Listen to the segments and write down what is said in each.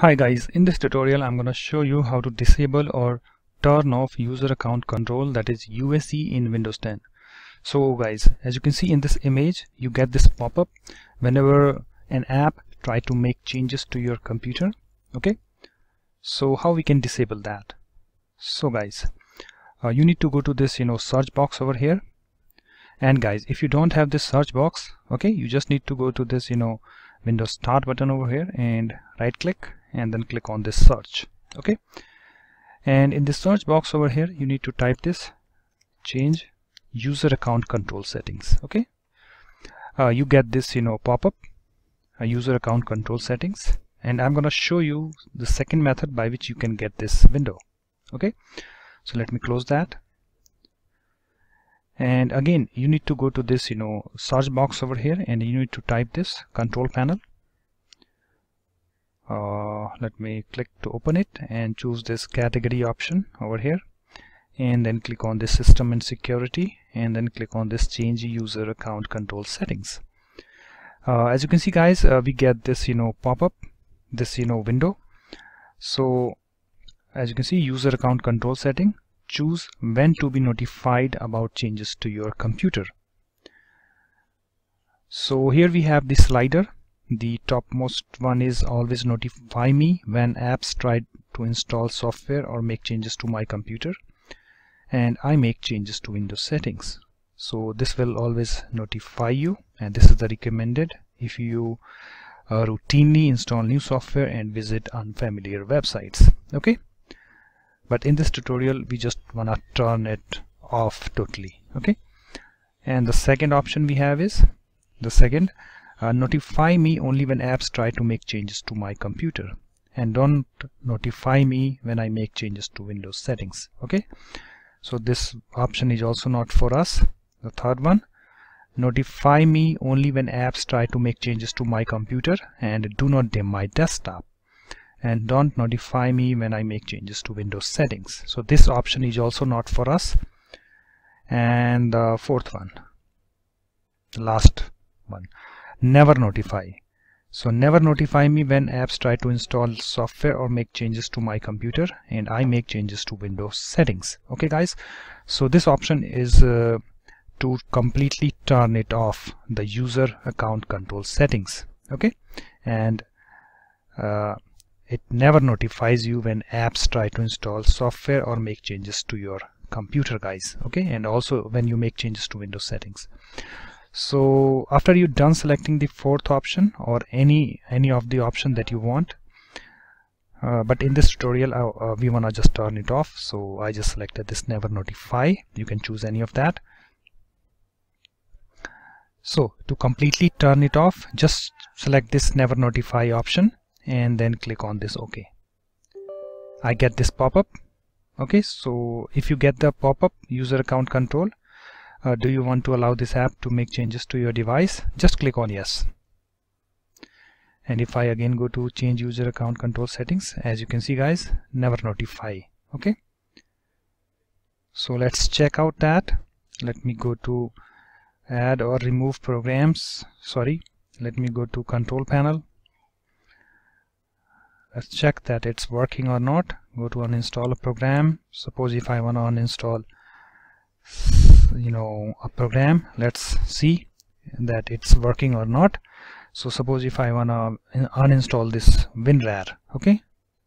Hi guys, in this tutorial I'm going to show you how to disable or turn off user account control that is UAC in Windows 10. So guys, as you can see in this image, you get this pop-up whenever an app try to make changes to your computer. Okay, so how we can disable that? So guys, uh, you need to go to this you know search box over here and guys if you don't have this search box okay you just need to go to this you know Windows start button over here and right click and then click on this search okay? And in the search box over here you need to type this change user account control settings okay? Uh, you get this you know pop-up uh, user account control settings and I'm gonna show you the second method by which you can get this window okay? So let me close that. And again you need to go to this you know search box over here and you need to type this control panel uh, let me click to open it and choose this category option over here. And then click on this system and security and then click on this change user account control settings. Uh, as you can see guys uh, we get this you know pop-up this you know window. So as you can see user account control setting. Choose when to be notified about changes to your computer. So here we have the slider the topmost one is always notify me when apps try to install software or make changes to my computer. And I make changes to Windows settings. So this will always notify you and this is the recommended. If you uh, routinely install new software and visit unfamiliar websites okay? But in this tutorial we just wanna turn it off totally okay? And the second option we have is the second uh, notify me only when apps try to make changes to my computer. And don't notify me when I make changes to Windows settings okay? So this option is also not for us the third one. Notify me only when apps try to make changes to my computer and do not dim my desktop. And don't notify me when I make changes to Windows settings. So this option is also not for us. And the fourth one. The last one. Never notify. So never notify me when apps try to install software or make changes to my computer and I make changes to Windows settings. Okay guys? So this option is uh, to completely turn it off the user account control settings. Okay? And uh, it never notifies you when apps try to install software or make changes to your computer guys. Okay? And also when you make changes to Windows settings so after you're done selecting the fourth option or any any of the option that you want uh, but in this tutorial uh, uh, we wanna just turn it off. So I just selected this never notify. You can choose any of that. So to completely turn it off just select this never notify option and then click on this OK. I get this pop-up. Okay so if you get the pop-up user account control uh, do you want to allow this app to make changes to your device? Just click on yes. And if I again go to change user account control settings as you can see guys never notify okay? So let's check out that. Let me go to add or remove programs. Sorry let me go to control panel. Let's check that it's working or not. Go to uninstall a program. Suppose if I want to uninstall you know a program. Let's see that it's working or not. So suppose if I wanna uninstall this WinRAR okay?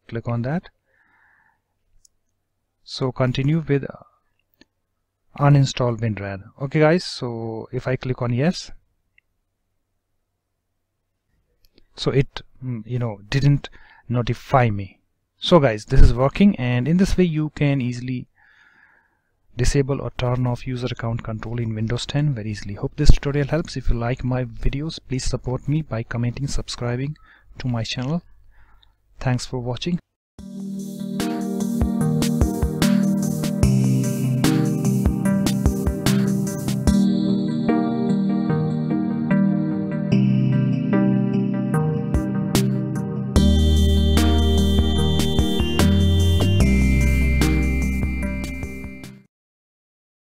Click on that. So continue with uninstall WinRAR. Okay guys so if I click on yes so it mm, you know didn't notify me. So guys this is working and in this way you can easily disable or turn off user account control in Windows 10 very easily. Hope this tutorial helps. If you like my videos, please support me by commenting, subscribing to my channel. Thanks for watching.